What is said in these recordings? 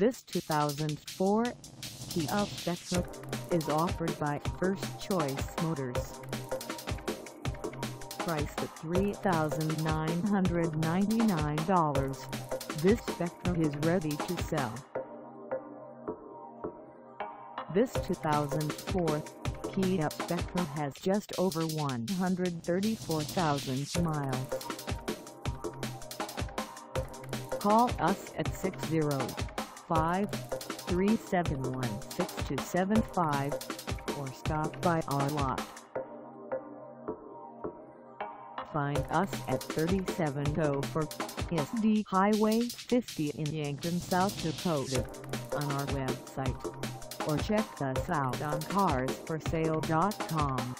This 2004 Kia Spectra is offered by First Choice Motors. Priced at $3,999, this Spectra is ready to sell. This 2004 Kia Spectra has just over 134,000 miles. Call us at 605-371-6275 or stop by our lot. Find us at 3704 SD Highway 50 in Yankton, South Dakota on our website or check us out on carsforsale.com.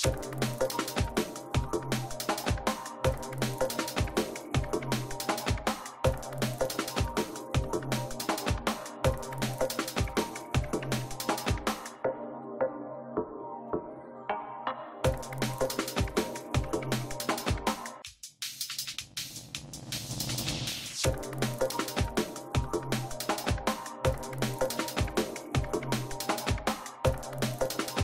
Thank